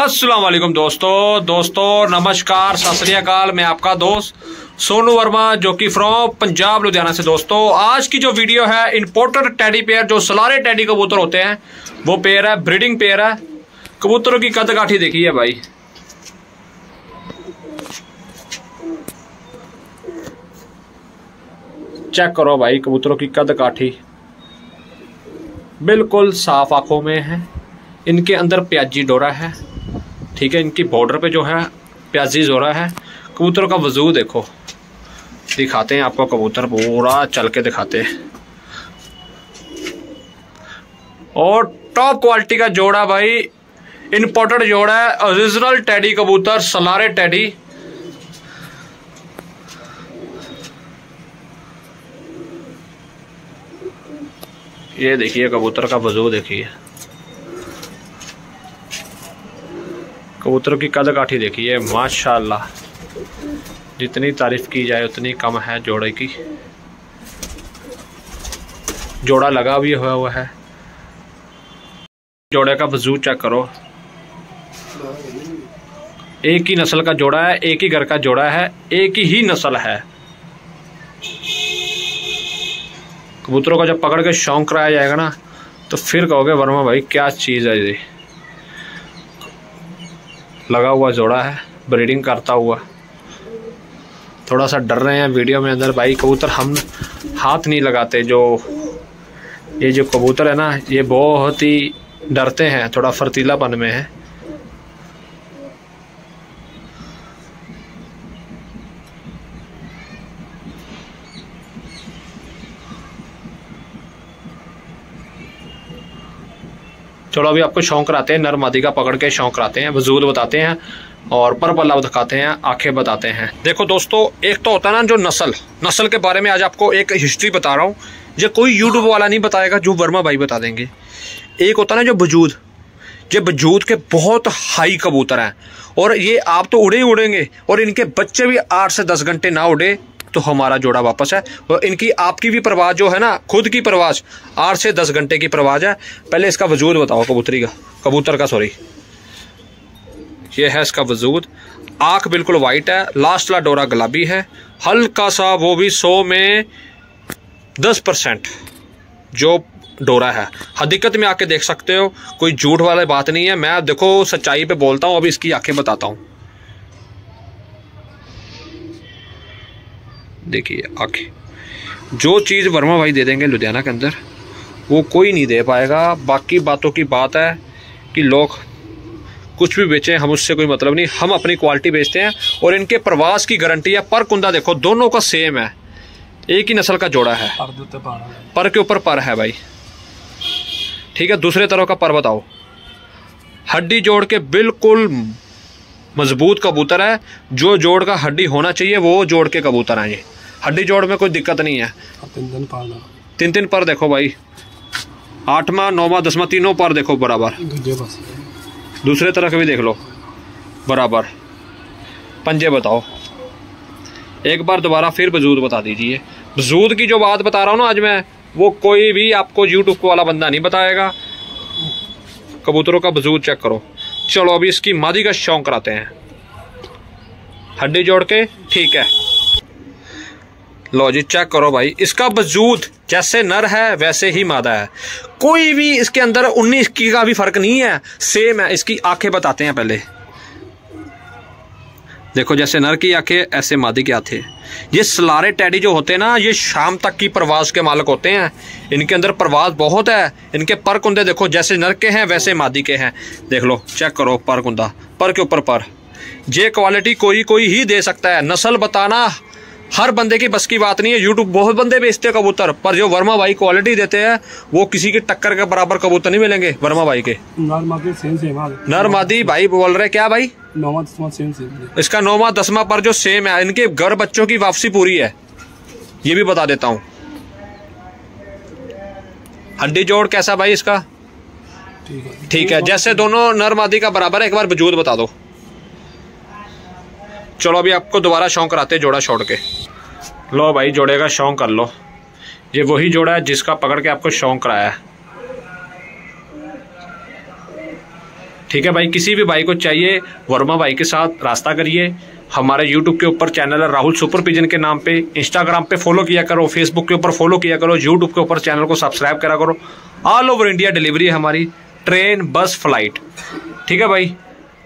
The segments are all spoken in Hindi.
अस्सलाम वालेकुम दोस्तों दोस्तों, नमस्कार, सत मैं आपका दोस्त सोनू वर्मा, जो कि फ्रॉम पंजाब, लुधियाना से दोस्तों। आज की जो वीडियो है इंपोर्टेड टैडी पेयर जो सलारे टैडी कबूतर होते हैं, वो पेयर है ब्रीडिंग पेयर है। कबूतरों की कद काठी देखी है भाई। चेक करो भाई, कबूतरों की कद काठी बिल्कुल साफ़ आँखों में है। इनके अंदर प्याजी डोरा है। ठीक है, इनकी बॉर्डर पे जो है प्याजी जोरा है। कबूतर का वज़ू देखो। दिखाते हैं आपको कबूतर, पूरा चल के दिखाते हैं। और टॉप क्वालिटी का जोड़ा भाई इम्पोर्टेड जोड़ा है ओरिजिनल टैडी कबूतर सलारे टैडी ये देखिए, कबूतर का वज़ू देखिए। कबूतरों की कद काठी देखिए माशाल्लाह। जितनी तारीफ़ की जाए, उतनी कम है जोड़े की। जोड़ा लगा भी हुआ हुआ है। जोड़े का वज़ू चेक करो। एक ही नस्ल का जोड़ा है, एक ही घर का जोड़ा है, एक ही नस्ल है। कबूतरों का जब पकड़ के शौक कराया जाएगा ना तो फिर कहोगे, वर्मा भाई, क्या चीज़ है ये? लगा हुआ जोड़ा है ब्रीडिंग करता हुआ। थोड़ा सा डर रहे हैं वीडियो में अंदर, भाई कबूतर हम हाथ नहीं लगाते, जो ये जो कबूतर है ना, ये बहुत ही डरते हैं, थोड़ा फर्तीलापन में है। चलो, अभी आपको शौक कराते हैं नर मादी का पकड़ के शौक कराते हैं, वजूद बताते हैं और पर पल्ला दिखाते हैं, आँखें बताते हैं। देखो दोस्तों, एक तो होता है ना जो नस्ल नस्ल के बारे में आज आपको एक हिस्ट्री बता रहा हूँ। ये कोई यूट्यूब वाला नहीं बताएगा, जो वर्मा भाई बता देंगे। एक होता ना जो वजूद, ये वजूद के बहुत हाई कबूतर हैं। और ये आप तो उड़े ही उड़ेंगे, और इनके बच्चे भी आठ से दस घंटे ना उड़े तो हमारा जोड़ा वापस है। और इनकी आपकी भी परवाज जो है ना, खुद की परवाज आठ से दस घंटे की परवाज है। पहले इसका वजूद बताओ, कबूतरी का, कबूतर का सॉरी ये है इसका वजूद। आँख बिल्कुल वाइट है लास्ट वाला डोरा गुलाबी है। हल्का सा वो भी सौ में दस परसेंट जो डोरा है। हकीकत में आके देख सकते हो, कोई झूठ वाली बात नहीं है। मैं देखो, सच्चाई पे बोलता हूँ अभी इसकी आँखें बताता हूँ। देखिए आँखें जो चीज़ वर्मा भाई दे देंगे लुधियाना के अंदर वो कोई नहीं दे पाएगा। बाकी बातों की बात है कि लोग कुछ भी बेचें हम उससे कोई मतलब नहीं। हम अपनी क्वालिटी बेचते हैं और इनके प्रवास की गारंटी है। पर कुंदा देखो दोनों का सेम है। एक ही नस्ल का जोड़ा है। पर के ऊपर पर है भाई। ठीक है दूसरे तरह का पर बताओ। हड्डी जोड़ के बिल्कुल मज़बूत कबूतर है। जो जोड़ का हड्डी होना चाहिए वो जोड़ के कबूतर हैं ये। हड्डी जोड़ में कोई दिक्कत नहीं है। तीन तीन पर देखो भाई। आठवा नौवा दसवा तीनों पर देखो बराबर। दूसरे तरफ़ भी देख लो। बराबर। पंजे बताओ। एक बार दोबारा फिर वजूद बता दीजिए। वजूद की जो बात बता रहा हूँ ना आज मैं वो कोई भी आपको यूट्यूब वाला बंदा नहीं बताएगा। कबूतरों का वजूद चेक करो। चलो अभी इसकी मादी का शौक कराते हैं। हड्डी जोड़ के ठीक है। लो जी चेक करो भाई। इसका वजूद जैसे नर है, वैसे ही मादा है। कोई भी इसके अंदर उन्नीस की का भी फ़र्क नहीं है। सेम है, इसकी आँखें बताते हैं पहले। देखो, जैसे नर की आँखें, ऐसे मादी के आते ये सलारे टैडी जो होते हैं ना, ये शाम तक की प्रवास के मालक होते हैं। इनके अंदर प्रवास बहुत है। इनके पर कुंदे देखो, जैसे नर के हैं, वैसे मादी के हैं। देख लो चेक करो पर कुंदा। पर के ऊपर पर। ये क्वालिटी कोई कोई ही दे सकता है। नस्ल बताना। हर बंदे की बस की बात नहीं है यूट्यूब बहुत बंदे बेचते हैं कबूतर पर जो वर्मा भाई क्वालिटी देते हैं वो किसी की टक्कर के बराबर कबूतर नहीं मिलेंगे वर्मा भाई के। नर मादी भाई बोल रहे क्या भाई? नौवा दसवा सेम सेम इसका नौवा दसवा पर जो सेम है इनके घर बच्चों की वापसी पूरी है। ये भी बता देता हूँ। हड्डी जोड़ कैसा भाई इसका? ठीक है जैसे दोनों नर मादी का बराबर है एक बार वजूद बता दो। चलो अभी आपको दोबारा शौक कराते हैं जोड़ा छोड़ के। लो भाई, जोड़े का शौक कर लो। ये वही जोड़ा है जिसका पकड़ के आपको शौक कराया है। ठीक है भाई, किसी भी भाई को चाहिए, वर्मा भाई के साथ रास्ता करिए। हमारे यूट्यूब के ऊपर चैनल है राहुल सुपर पिजन के नाम पे। इंस्टाग्राम पे फॉलो किया करो फेसबुक के ऊपर फॉलो किया करो यूट्यूब के ऊपर चैनल को सब्सक्राइब करा करो। ऑल ओवर इंडिया डिलीवरी है हमारी। ट्रेन बस फ़्लाइट ठीक है भाई?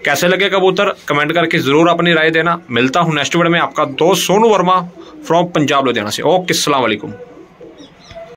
कैसे लगे कबूतर? कमेंट करके ज़रूर अपनी राय देना। मिलता हूँ नेक्स्ट वीडियो में आपका दोस्त सोनू वर्मा फ्रॉम पंजाब, लुधियाना से। ओके सलामकुम